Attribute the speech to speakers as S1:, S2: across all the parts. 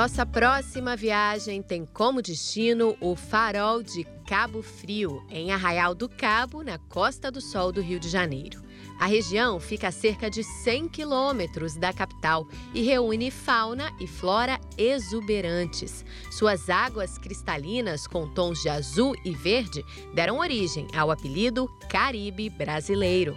S1: Nossa próxima viagem tem como destino o Farol de Cabo Frio, em Arraial do Cabo, na Costa do Sol do Rio de Janeiro. A região fica a cerca de 100 quilômetros da capital e reúne fauna e flora exuberantes. Suas águas cristalinas com tons de azul e verde deram origem ao apelido Caribe Brasileiro.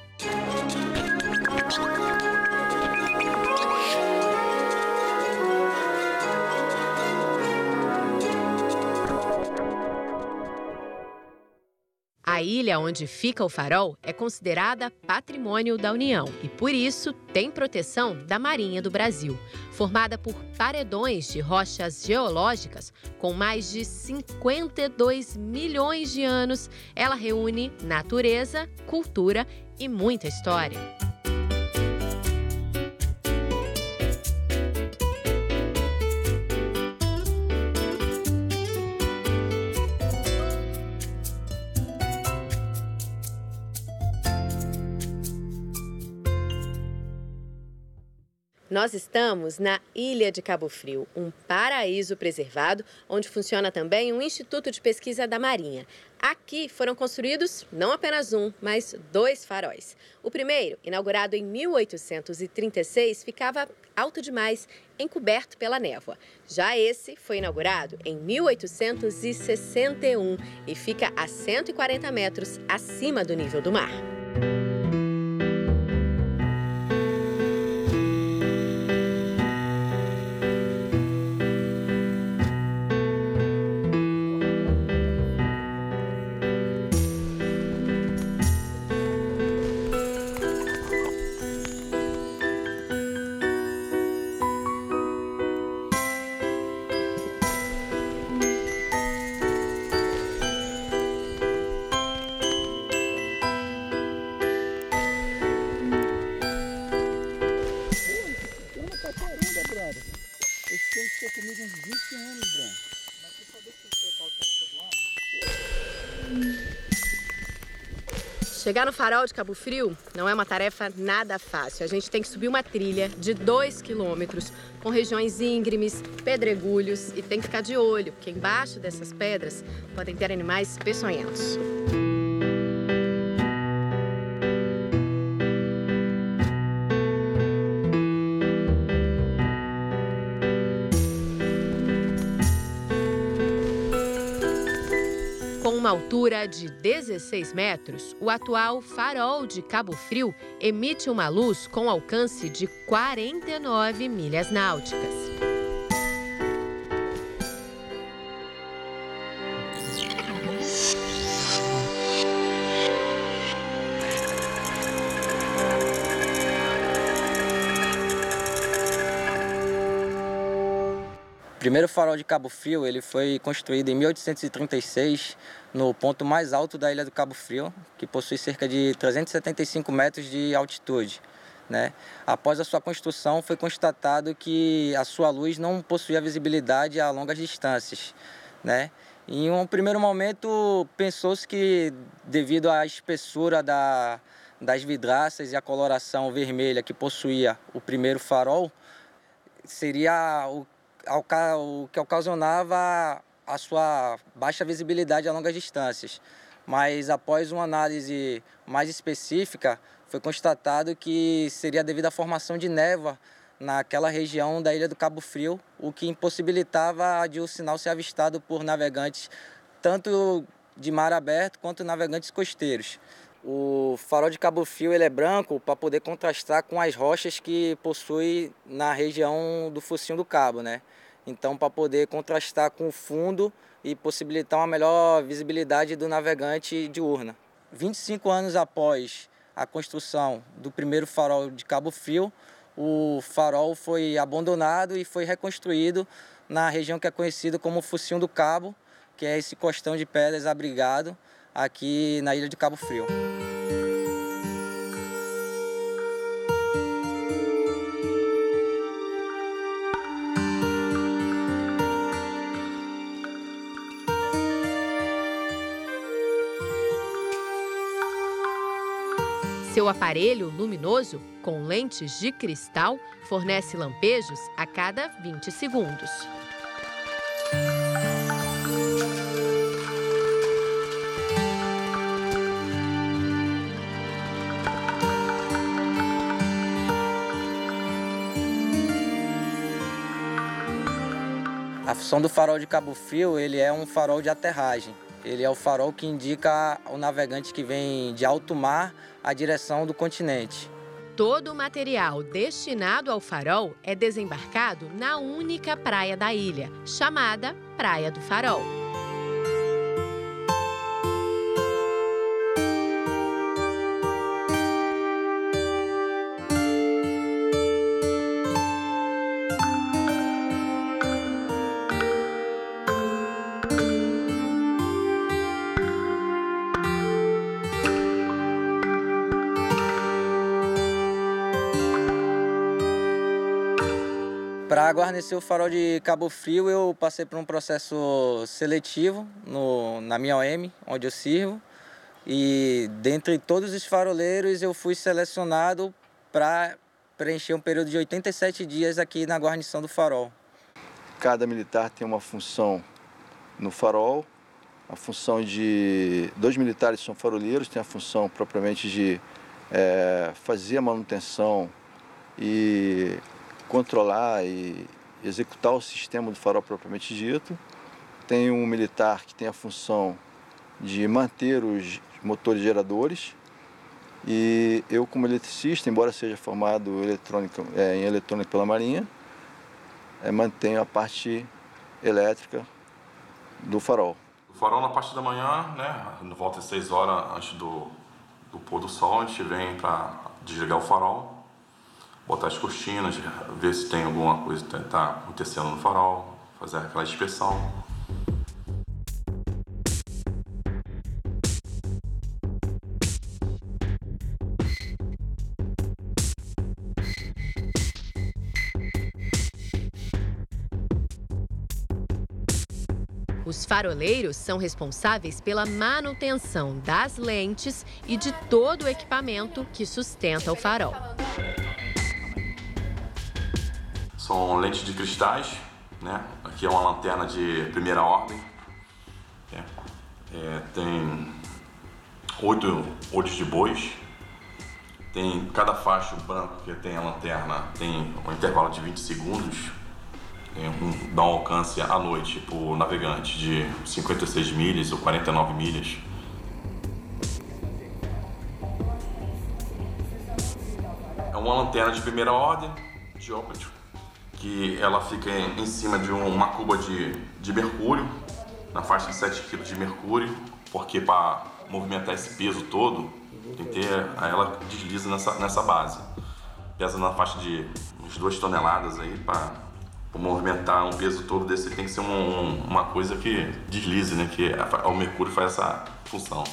S1: Ilha onde fica o farol é considerada patrimônio da União e, por isso, tem proteção da Marinha do Brasil. Formada por paredões de rochas geológicas com mais de 52 milhões de anos, ela reúne natureza, cultura e muita história. Nós estamos na Ilha de Cabo Frio, um paraíso preservado, onde funciona também um instituto de pesquisa da Marinha. Aqui foram construídos não apenas um, mas dois faróis. O primeiro, inaugurado em 1836, ficava alto demais, encoberto pela névoa. Já esse foi inaugurado em 1861 e fica a 140 metros acima do nível do mar. Chegar no farol de Cabo Frio não é uma tarefa nada fácil. A gente tem que subir uma trilha de 2 quilômetros com regiões íngremes, pedregulhos e tem que ficar de olho, porque embaixo dessas pedras podem ter animais peçonhentos. Altura de 16 metros, o atual farol de Cabo Frio emite uma luz com alcance de 49 milhas náuticas.
S2: Primeiro farol de Cabo Frio ele foi construído em 1836 no ponto mais alto da ilha do Cabo Frio, que possui cerca de 375 metros de altitude. Né? Após a sua construção, foi constatado que a sua luz não possuía visibilidade a longas distâncias. Né? Em um primeiro momento, pensou-se que, devido à espessura da, das vidraças e a coloração vermelha que possuía o primeiro farol, seria o o que ocasionava a sua baixa visibilidade a longas distâncias. Mas após uma análise mais específica, foi constatado que seria devido à formação de névoa naquela região da ilha do Cabo Frio, o que impossibilitava de o sinal ser avistado por navegantes tanto de mar aberto quanto navegantes costeiros. O farol de Cabo Frio ele é branco para poder contrastar com as rochas que possui na região do focinho do cabo, né? Então, para poder contrastar com o fundo e possibilitar uma melhor visibilidade do navegante diurna. 25 anos após a construção do primeiro farol de Cabo Frio, o farol foi abandonado e foi reconstruído na região que é conhecida como Focinho do Cabo, que é esse costão de pedras abrigado aqui na ilha de Cabo Frio.
S1: Seu aparelho luminoso, com lentes de cristal, fornece lampejos a cada 20 segundos.
S2: A função do farol de Cabo Frio, ele é um farol de aterragem. Ele é o farol que indica o navegante que vem de alto mar à direção do continente.
S1: Todo o material destinado ao farol é desembarcado na única praia da ilha, chamada Praia do Farol.
S2: Para guarnecer o farol de Cabo Frio, eu passei por um processo seletivo no, na minha OM, onde eu sirvo. E dentre todos os faroleiros, eu fui selecionado para preencher um período de 87 dias aqui na guarnição do farol.
S3: Cada militar tem uma função no farol. A função de. Dois militares são faroleiros, tem a função propriamente de é, fazer a manutenção e controlar e executar o sistema do farol propriamente dito. Tem um militar que tem a função de manter os motores geradores. E eu, como eletricista, embora seja formado eletrônica, é, em eletrônica pela Marinha, é, mantenho a parte elétrica do farol.
S4: O farol na parte da manhã, né, volta às 6 horas antes do, do pôr do sol, a gente vem para desligar o farol botar as cortinas, ver se tem alguma coisa que está acontecendo no farol, fazer aquela inspeção.
S1: Os faroleiros são responsáveis pela manutenção das lentes e de todo o equipamento que sustenta o farol.
S4: São lentes de cristais, né? Aqui é uma lanterna de primeira ordem. É, é, tem oito olhos de bois. Tem cada faixa branco que tem a lanterna tem um intervalo de 20 segundos. Tem um, dá um alcance à noite para o navegante de 56 milhas ou 49 milhas. É uma lanterna de primeira ordem, de que ela fica em, cima de uma cuba de, de mercúrio, na faixa de 7 kg de mercúrio, porque para movimentar esse peso todo, tem que ter, ela desliza nessa, nessa base. Pesa na faixa de uns 2 toneladas aí para movimentar um peso todo desse tem que ser um, uma coisa que deslize, né? Que o mercúrio faz essa função.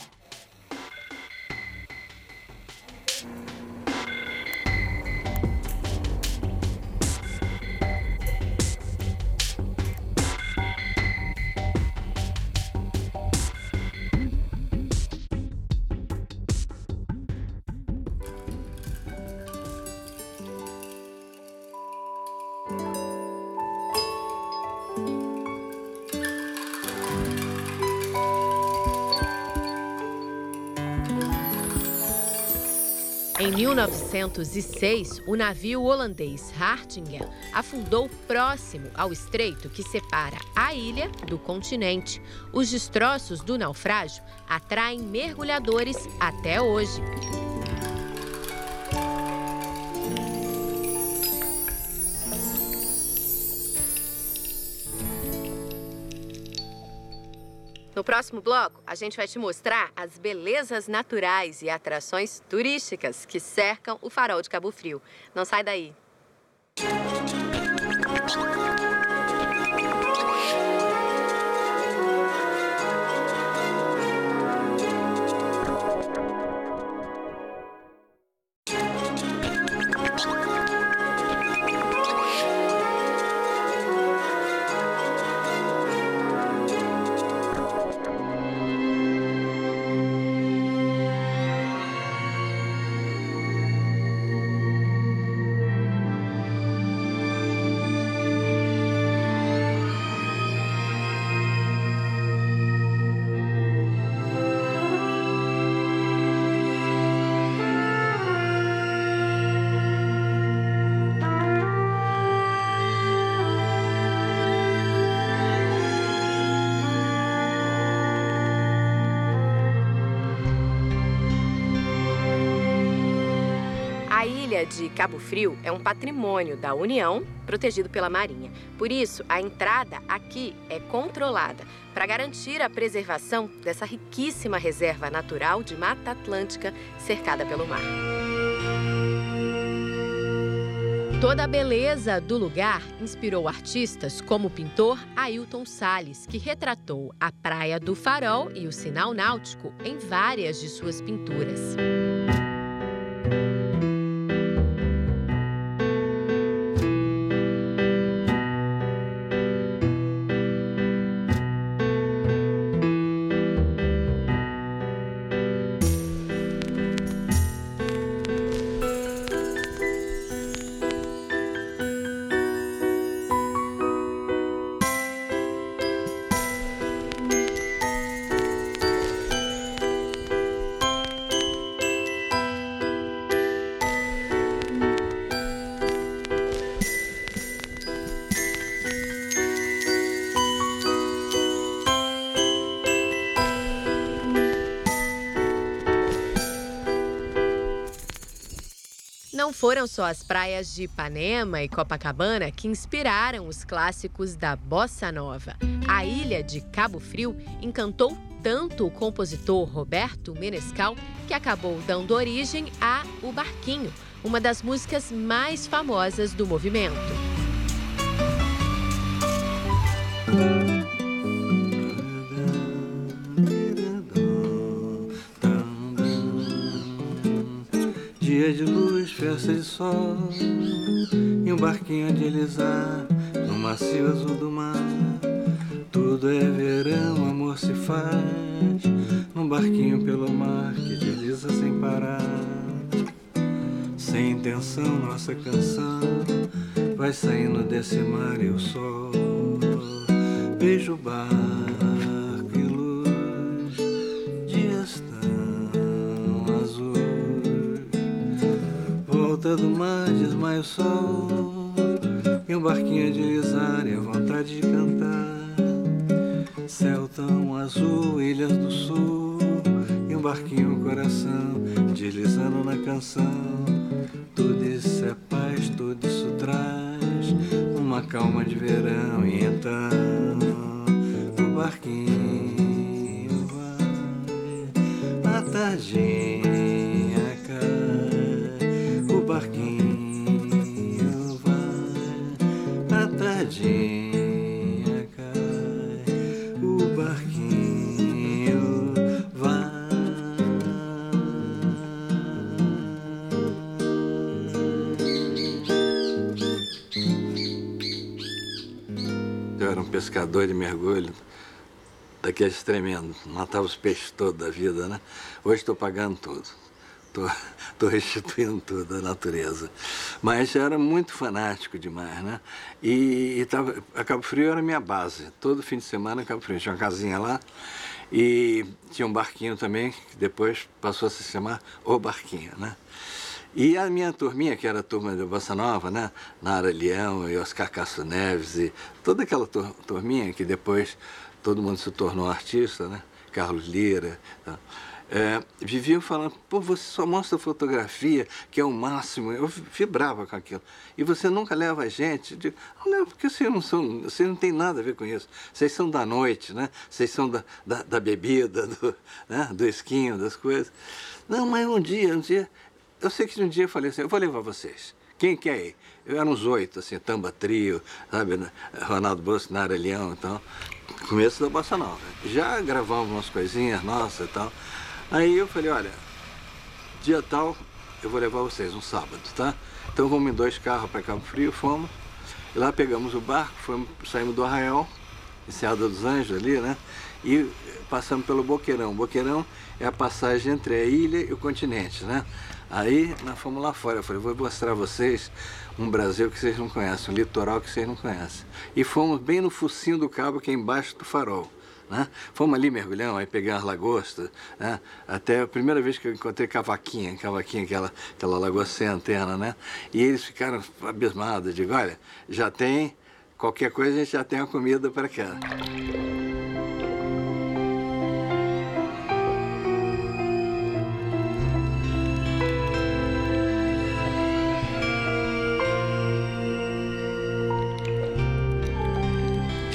S1: 1906, o navio holandês Hartingen afundou próximo ao estreito que separa a ilha do continente. Os destroços do naufrágio atraem mergulhadores até hoje. No próximo bloco, a gente vai te mostrar as belezas naturais e atrações turísticas que cercam o farol de Cabo Frio. Não sai daí. Ilha de Cabo Frio é um patrimônio da União, protegido pela Marinha. Por isso, a entrada aqui é controlada para garantir a preservação dessa riquíssima reserva natural de Mata Atlântica cercada pelo mar. Toda a beleza do lugar inspirou artistas como o pintor Ailton Salles, que retratou a Praia do Farol e o sinal náutico em várias de suas pinturas. Foram só as praias de Ipanema e Copacabana que inspiraram os clássicos da bossa nova. A ilha de Cabo Frio encantou tanto o compositor Roberto Menescal que acabou dando origem a O Barquinho, uma das músicas mais famosas do movimento.
S5: Dia de luz, festa de sol E um barquinho a deslizar No macio azul do mar. Tudo é verão, amor se faz Num barquinho pelo mar Que desliza sem parar. Sem intenção, nossa canção Vai saindo desse mar e o sol Beijo o barco sol E um barquinho a deslizar e a vontade de cantar. Céu tão azul, ilhas do sul. E um barquinho, coração Deslizando na canção pescador de mergulho daqueles tremendos, matava os peixes todos da vida, né? Hoje estou pagando tudo, estou restituindo tudo à natureza. Mas era muito fanático demais, né? E, e tava, a Cabo Frio era minha base, todo fim de semana em Cabo Frio. Tinha uma casinha lá e tinha um barquinho também, que depois passou a se chamar O Barquinho, né? E a minha turminha, que era a turma da Bossa Nova, né? Nara Leão e Oscar Castro Neves e toda aquela tur turminha que depois todo mundo se tornou artista, né? Carlos Lira. Tá? É, viviam falando, pô, você só mostra fotografia, que é o máximo. Eu vibrava com aquilo. E você nunca leva a gente. Eu digo, não porque vocês não são, vocês não tem nada a ver com isso. Vocês são da noite, né? Vocês são da, da, da bebida, do, né? do esquinho, das coisas. Não, mas um dia, um dia. Eu sei que um dia eu falei assim, eu vou levar vocês. Quem quer ir? Eu era uns oito, assim, Tamba Trio, sabe? né? Ronaldo Bolsonaro, Leão e tal. Começo da Bossa Nova. Já gravamos umas coisinhas nossas e tal. Aí eu falei, olha, dia tal eu vou levar vocês, um sábado, tá? Então vamos em dois carros para Cabo Frio, fomos. E lá pegamos o barco, fomos, saímos do Arraial, Enseada dos Anjos ali, né? E passamos pelo Boqueirão. Boqueirão é a passagem entre a ilha e o continente, né? Aí nós fomos lá fora. Eu falei, vou mostrar a vocês um Brasil que vocês não conhecem, um litoral que vocês não conhecem. E fomos bem no focinho do cabo, que é embaixo do farol. Né? Fomos ali mergulhão, aí pegar as lagostas, né? até a primeira vez que eu encontrei cavaquinha, cavaquinha, aquela, aquela lagoa sem antena, né? E eles ficaram abismados, digo, olha, já tem, qualquer coisa a gente já tem a comida para cá.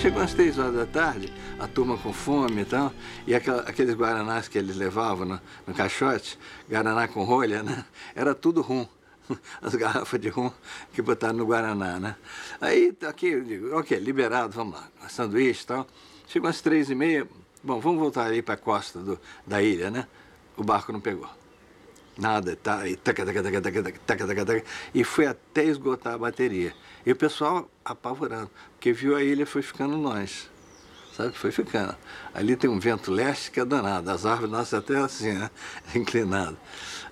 S5: Chegou às três horas da tarde, a turma com fome e tal, e aquela, aqueles guaranás que eles levavam no, no caixote, guaraná com rolha, né? Era tudo rum as garrafas de rum que botaram no Guaraná, né? Aí, aqui, eu digo, ok, liberado, vamos lá, sanduíche e tal. Chegou às três e meia, bom, vamos voltar ali para a costa do, da ilha, né? O barco não pegou. Nada, tá, e, taca, e foi até esgotar a bateria. E o pessoal apavorando, porque viu a ilha foi ficando longe sabe? Foi ficando. Ali tem um vento leste que é danado, as árvores nascem até assim, né? Inclinado.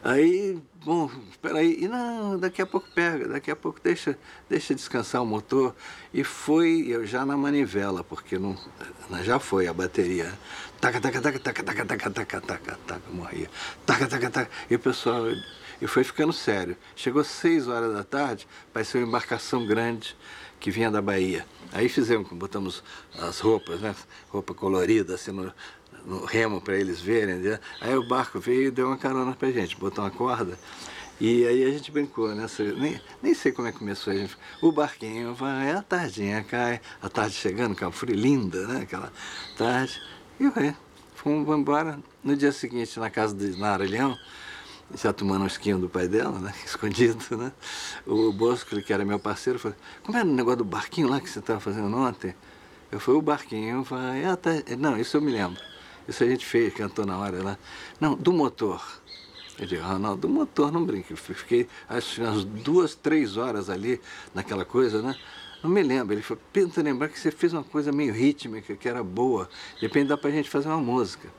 S5: Aí, bom, espera aí, e não, daqui a pouco pega, daqui a pouco deixa, deixa descansar o motor. E foi eu já na manivela, porque não, já foi a bateria. Taca, taca, taca, taca, taca, taca, taca, taca, taca, morria. Taca, taca, taca. E o pessoal, e foi ficando sério. Chegou seis horas da tarde, parecia uma embarcação grande que vinha da Bahia. Aí fizemos, botamos as roupas, né? Roupa colorida, assim, no, no remo para eles verem. Né? Aí o barco veio e deu uma carona pra gente, botou uma corda. E aí a gente brincou, né? Nem, nem sei como é que começou a gente. O barquinho vai, a tardinha cai, a tarde chegando, Cabo Frio, linda, né? Aquela tarde. E vai, fomos embora. No dia seguinte, na casa de Nara Leão, já tomando um esquinho do pai dela, né? Escondido, né? O Bosco, que era meu parceiro, falou, como era o negócio do barquinho lá que você estava fazendo ontem? Eu falei, o barquinho vai. Ah, tá. Não, isso eu me lembro. Isso a gente fez, cantou na hora lá. Não, do motor. Eu digo, Ronaldo, do motor não brinca. Eu fiquei acho umas duas, três horas ali naquela coisa, né? Não me lembro. Ele falou, tenta lembrar que você fez uma coisa meio rítmica, que era boa. Depende, dá pra gente fazer uma música.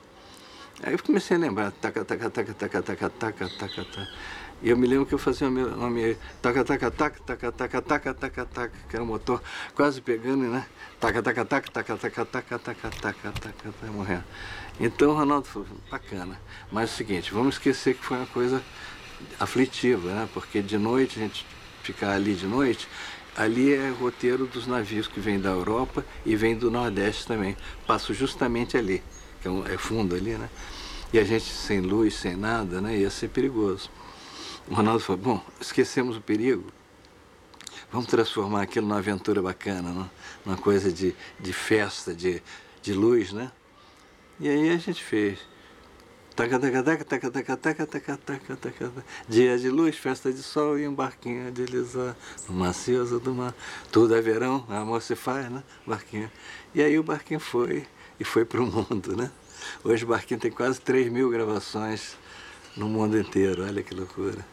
S5: Aí eu comecei a lembrar, taca, taca, taca, taca, taca, taca, taca, taca. E eu me lembro que eu fazia meu nome taca, taca, taca, taca, taca, taca, taca, taca, que era o motor quase pegando, né? Taca, taca, taca, taca, taca, taca, taca, taca, taca, até morrer. Então o Ronaldo falou, bacana. Mas é o seguinte, vamos esquecer que foi uma coisa aflitiva, né? Porque de noite, a gente ficar ali de noite, ali é roteiro dos navios que vêm da Europa e vêm do Nordeste também. Passo justamente ali que é, um, é fundo ali, né? E a gente sem luz, sem nada, né? Ia ser perigoso. O Ronaldo falou, bom, esquecemos o perigo, vamos transformar aquilo numa aventura bacana, né? numa coisa de, de festa, de, de luz, né? E aí a gente fez. Taca, taca, taca, taca, taca, taca, taca, taca, Dia de luz, festa de sol e um barquinho a deslizar no do mar. Tudo é verão, amor se faz, né? Barquinho. E aí o barquinho foi e foi para o mundo, né? Hoje o Barquinho tem quase 3 mil gravações no mundo inteiro, olha que loucura.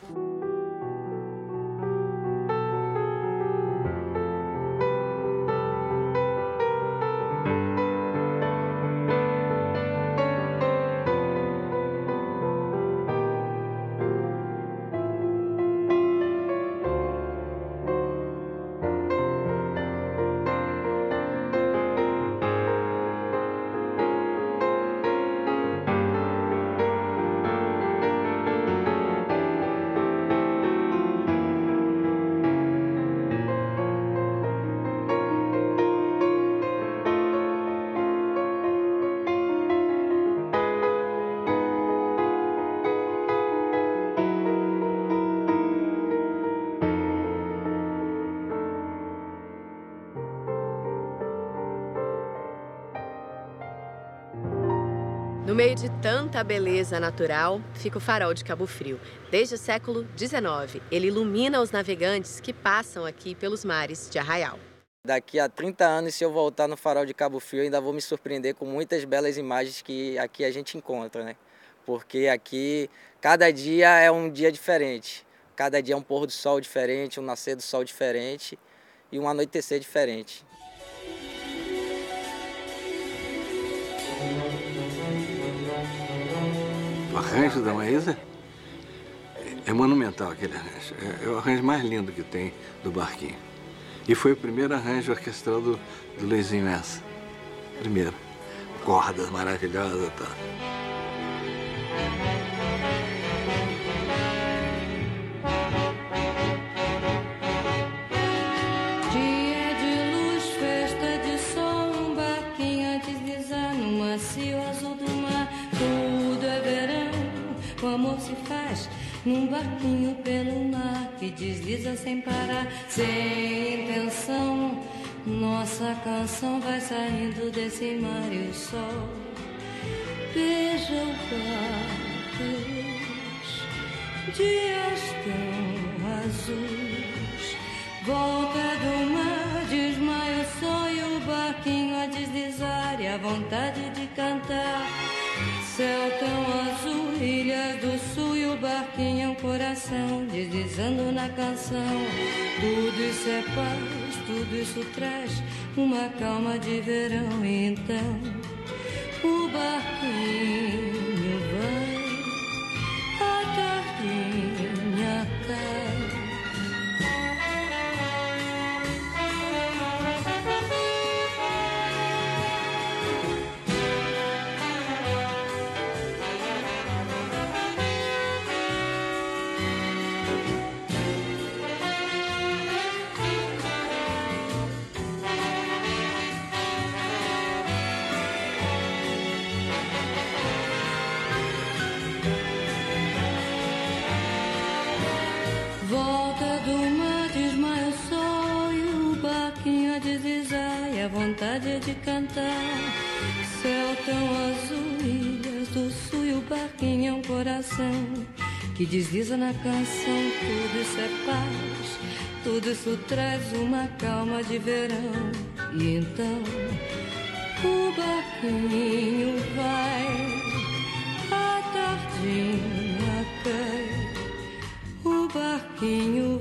S1: Meio de tanta beleza natural, fica o farol de Cabo Frio. Desde o século XIX, ele ilumina os navegantes que passam aqui pelos mares de Arraial.
S2: Daqui a 30 anos, se eu voltar no farol de Cabo Frio, ainda vou me surpreender com muitas belas imagens que aqui a gente encontra, né? Porque aqui, cada dia é um dia diferente. Cada dia é um pôr do sol diferente, um nascer do sol diferente e um anoitecer diferente.
S5: Arranjo da Maísa é monumental aquele arranjo. É, é, o arranjo mais lindo que tem do barquinho. E foi o primeiro arranjo orquestral do, do Luizinho Essa. Primeiro. Cordas maravilhosas e tal.
S6: Num barquinho pelo mar que desliza sem parar, sem intenção Nossa canção vai saindo desse mar e o sol beija o barcos, dias tão azuis. Volta do mar, desmaia o sonho, o barquinho a deslizar e a vontade de cantar. Céu tão azul, ilhas do sul e o barquinho um coração deslizando na canção. Tudo isso é paz, tudo isso traz uma calma de verão. Então o barquinho coração que desliza na canção. Tudo isso é paz, tudo isso traz uma calma de verão. E então o barquinho vai, a tardinha cai. O barquinho